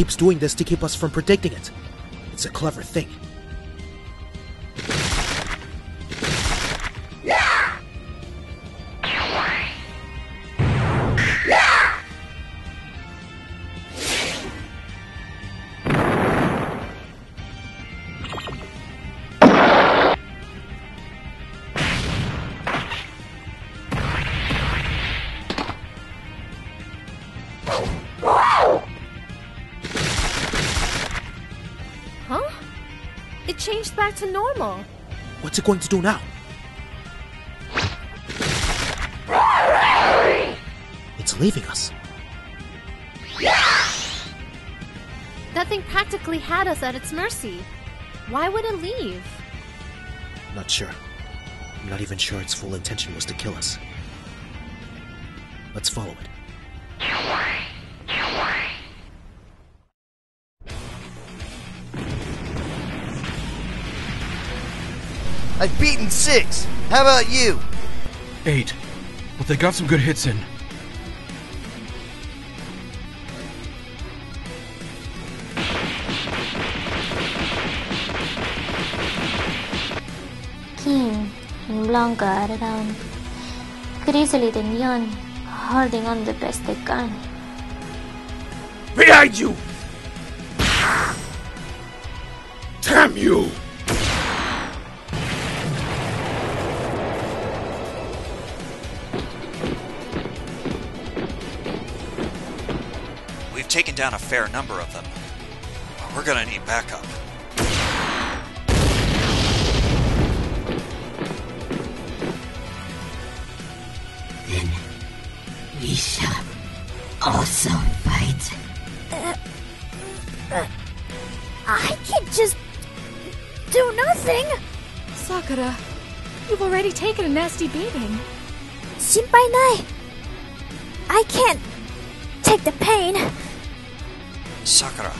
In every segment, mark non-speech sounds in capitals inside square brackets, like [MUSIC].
Keeps doing this to keep us from predicting it. It's a clever thing. Changed back to normal. What's it going to do now? It's leaving us. That thing practically had us at its mercy. Why would it leave? Not sure. I'm not even sure its full intention was to kill us. Let's follow it. I've beaten six. How about you? Eight. But they got some good hits in. King and Blanka are around. Grizzly and Yon holding on the best they can. Behind you! Damn you! down a fair number of them. We're gonna need backup. Then we shall also fight. Uh, uh, uh I can't just do nothing. Sakura, you've already taken a nasty beating. Shinpai Nai, I can't take the pain. Sakura.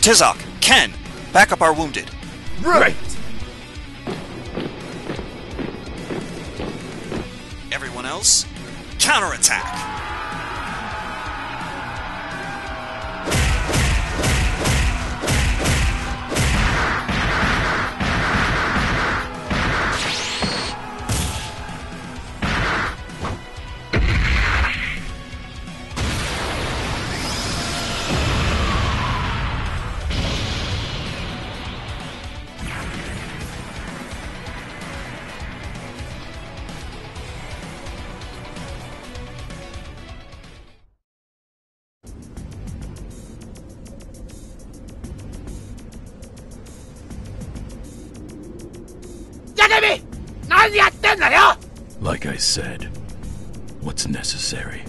Tizoc! Ken! Back up our wounded. Right! Everyone else, counterattack! I said, what's necessary.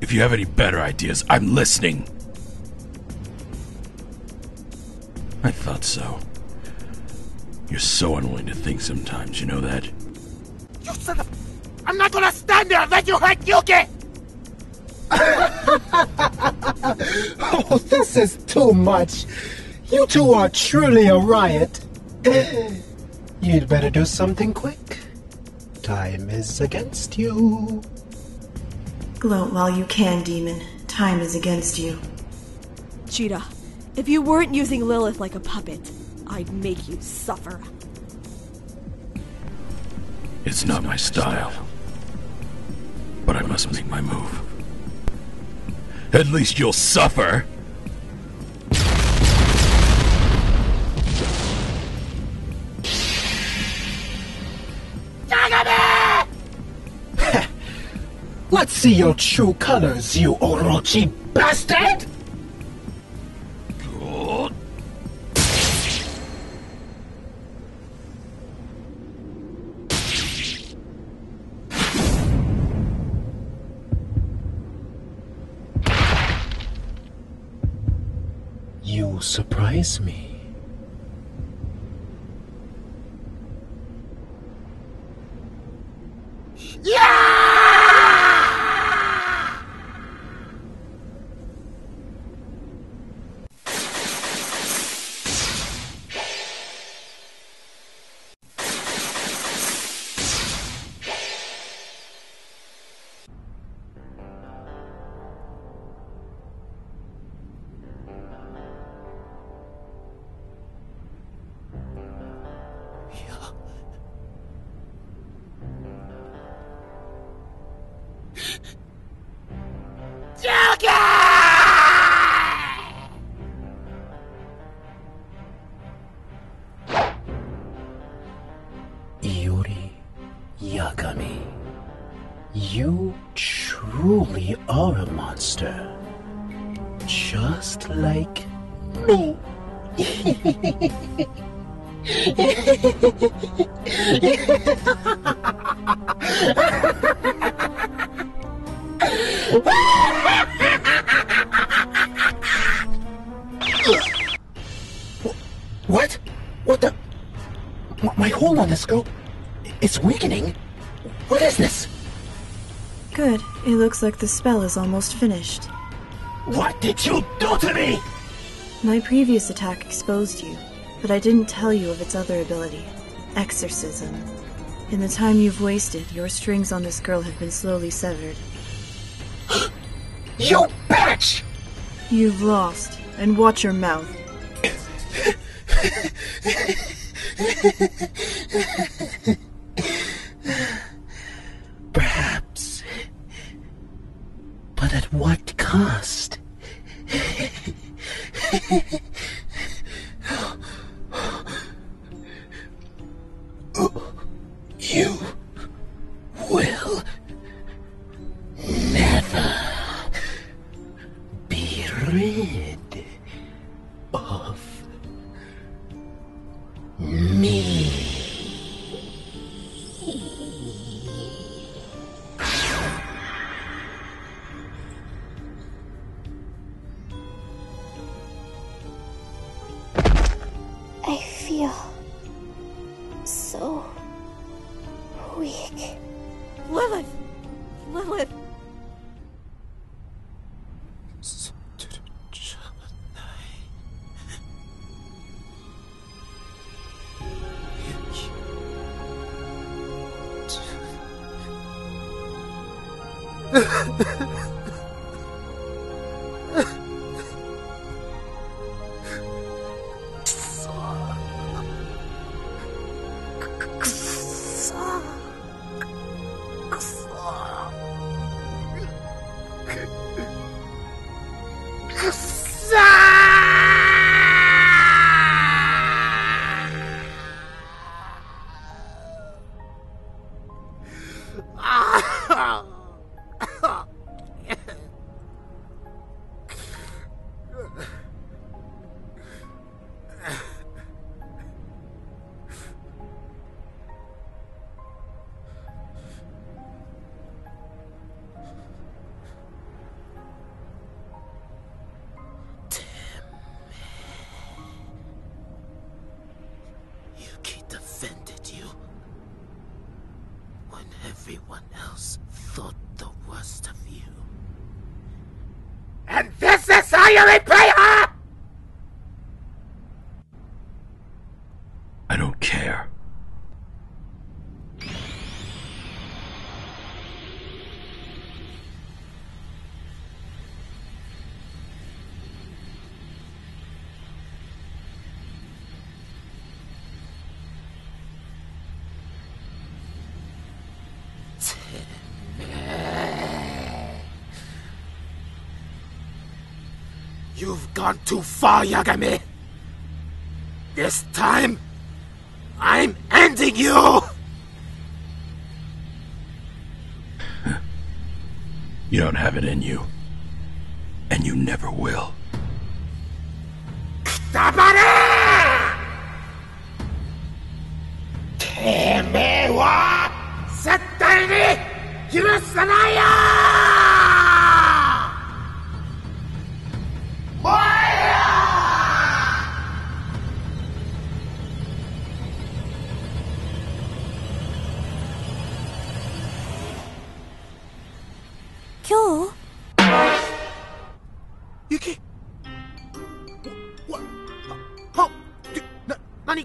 If you have any better ideas, I'm listening. I thought so. You're so unwilling to think sometimes, you know that? You son of... I'm not gonna stand there and let you hurt Yuki! oh, this is too much. You two are truly a riot. [LAUGHS] You'd better do something quick. Time is against you. Gloat while you can, demon. Time is against you. Jedah, if you weren't using Lilith like a puppet, I'd make you suffer. It's not my style. But I must make my move. At least you'll suffer! See your true colors, you Orochi bastard! You surprise me. Iori Yagami, you truly are a monster. Just like me. [LAUGHS] Hold on the scope, it's weakening. What is this? Good. It looks like the spell is almost finished. What did you do to me? My previous attack exposed you, but I didn't tell you of its other ability exorcism. In the time you've wasted, your strings on this girl have been slowly severed. You bitch! You've lost, and watch your mouth. [LAUGHS] [LAUGHS] Perhaps. But at what cost? [LAUGHS] You will never be rid Yuki And this is how you repay her? I don't care. You've gone too far, Yagami. This time, I'm ending you! You don't have it in you. And you never will. Kitamare! Teme wa settai ni hirusanai! Kyo Yuki! What? How? Na, nani?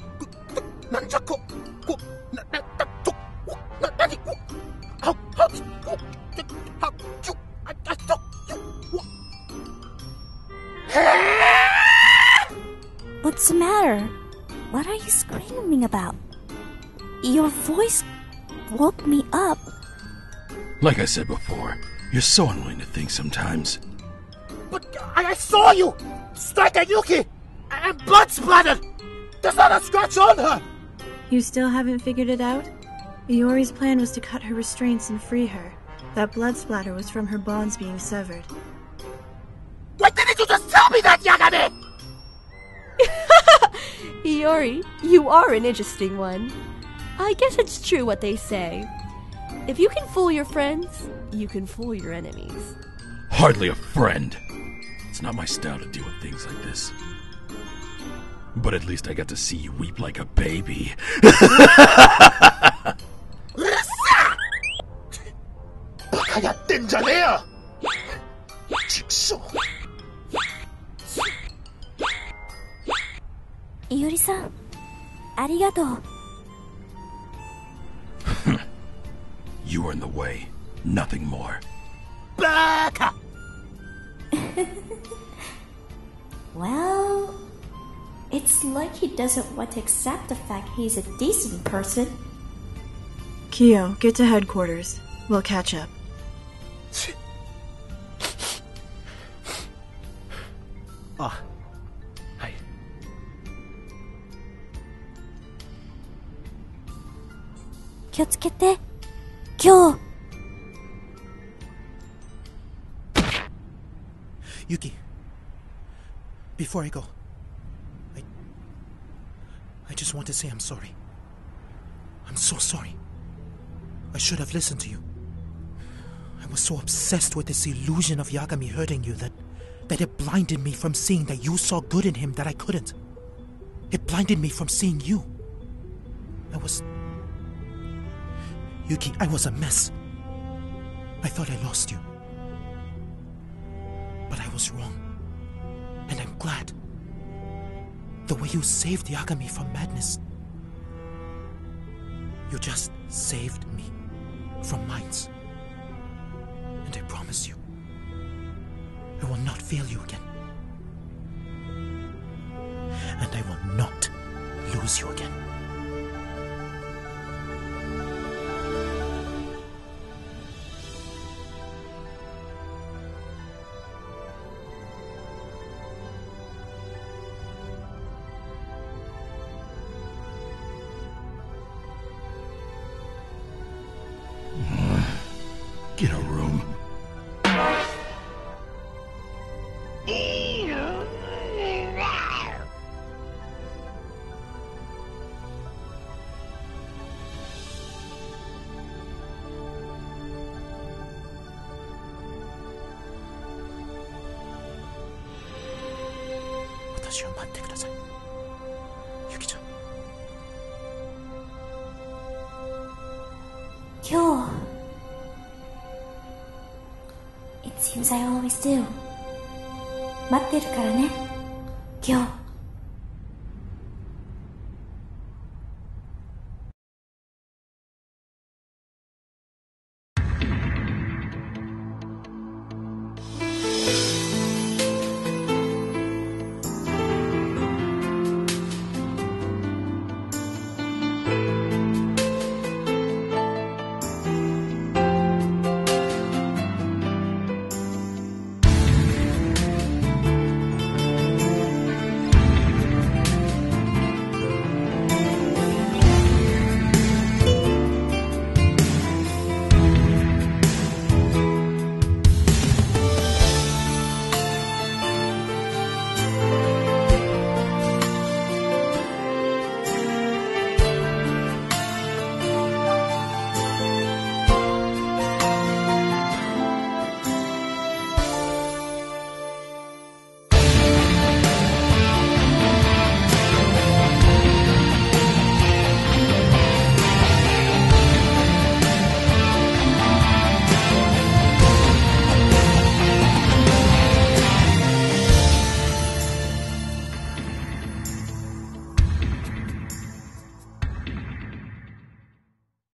Nani ko? Ko? Na, na, na, to? Na, nani? How? How? How? How? You? I, I saw you. What's the matter? What are you screaming about? Your voice woke me up. Like I said before, you're so unwilling to think sometimes. But I, I saw you strike at Yuki, and blood splattered. There's not a scratch on her. You still haven't figured it out? Iori's plan was to cut her restraints and free her. That blood splatter was from her bonds being severed. Why didn't you just tell me that, Yagami? [LAUGHS] Iori, you are an interesting one. I guess it's true what they say. If you can fool your friends, you can fool your enemies. Hardly a friend. It's not my style to deal with things like this. But at least I got to see you weep like a baby. バカ nothing more. Baka! [LAUGHS] well, it's like he doesn't want to accept the fact he's a decent person. Kyo, get to headquarters. We'll catch up. Ah. Hi. Kyotsukete. Yuki, before I go, I. I just want to say I'm sorry. I'm so sorry. I should have listened to you. I was so obsessed with this illusion of Yagami hurting you that. that it blinded me from seeing that you saw good in him that I couldn't. It blinded me from seeing you. I was. Yuki, I was a mess. I thought I lost you. Was wrong. And I'm glad. The way you saved Yagami from madness. You just saved me from mines. And I promise you, I will not fail you again. And I will not lose you again. 私を待ってください。ちゃん。今日 It seems I always do 待ってるからね。今日。